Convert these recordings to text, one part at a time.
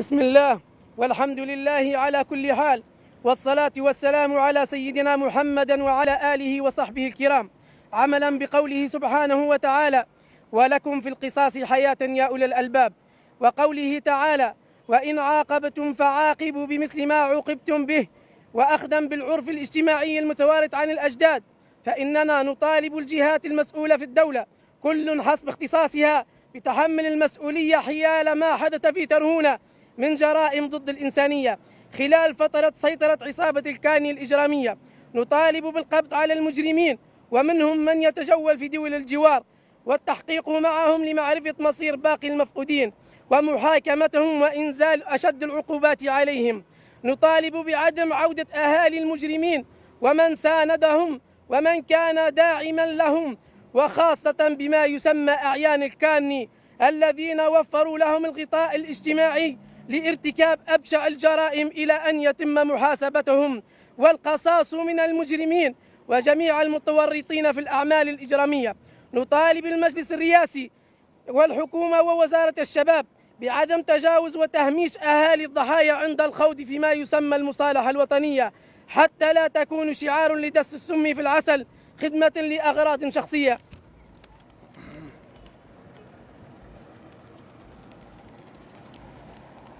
بسم الله والحمد لله على كل حال والصلاة والسلام على سيدنا محمد وعلى آله وصحبه الكرام. عملا بقوله سبحانه وتعالى ولكم في القصاص حياة يا أولي الألباب وقوله تعالى وإن عاقبتم فعاقبوا بمثل ما عوقبتم به وأخذا بالعرف الاجتماعي المتوارث عن الأجداد فإننا نطالب الجهات المسؤولة في الدولة كل حسب اختصاصها بتحمل المسؤولية حيال ما حدث في ترهونة من جرائم ضد الإنسانية خلال فترة سيطرة عصابة الكاني الإجرامية. نطالب بالقبض على المجرمين ومنهم من يتجول في دول الجوار والتحقيق معهم لمعرفة مصير باقي المفقودين ومحاكمتهم وإنزال أشد العقوبات عليهم. نطالب بعدم عودة أهالي المجرمين ومن ساندهم ومن كان داعما لهم وخاصة بما يسمى أعيان الكاني الذين وفروا لهم الغطاء الاجتماعي. لارتكاب أبشع الجرائم إلى أن يتم محاسبتهم والقصاص من المجرمين وجميع المتورطين في الأعمال الإجرامية. نطالب المجلس الرئاسي والحكومة ووزارة الشباب بعدم تجاوز وتهميش أهالي الضحايا عند الخوض فيما يسمى المصالحة الوطنية حتى لا تكون شعار لدس السم في العسل خدمة لأغراض شخصية.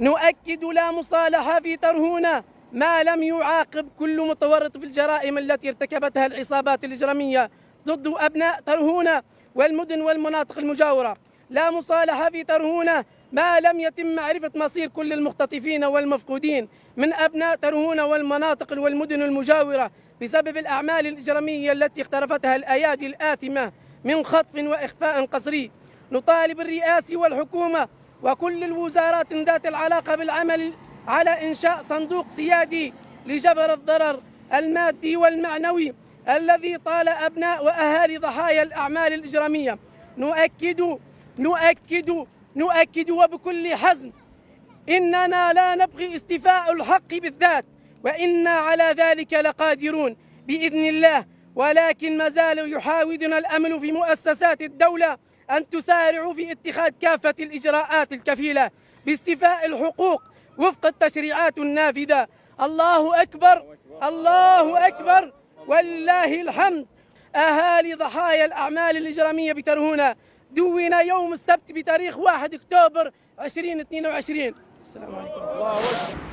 نؤكد لا مصالحة في ترهونة ما لم يعاقب كل متورط في الجرائم التي ارتكبتها العصابات الإجرامية ضد أبناء ترهونة والمدن والمناطق المجاورة. لا مصالحة في ترهونة ما لم يتم معرفة مصير كل المختطفين والمفقودين من أبناء ترهونة والمناطق والمدن المجاورة بسبب الأعمال الإجرامية التي اقترفتها الأيادي الآثمة من خطف وإخفاء قسري. نطالب الرئاسي والحكومة وكل الوزارات ذات العلاقة بالعمل على إنشاء صندوق سيادي لجبر الضرر المادي والمعنوي الذي طال أبناء وأهالي ضحايا الأعمال الإجرامية. نؤكد نؤكد نؤكد وبكل حزم إننا لا نبغي استيفاء الحق بالذات وإنا على ذلك لقادرون بإذن الله. ولكن ما زال الأمل في مؤسسات الدولة أن تسارع في اتخاذ كافة الإجراءات الكفيلة باستيفاء الحقوق وفق التشريعات النافذة. الله أكبر الله أكبر. ولله الحمد. أهالي ضحايا الأعمال الإجرامية بترهونة دون يوم السبت بتاريخ 1 أكتوبر 2022 السلام عليكم. الله أكبر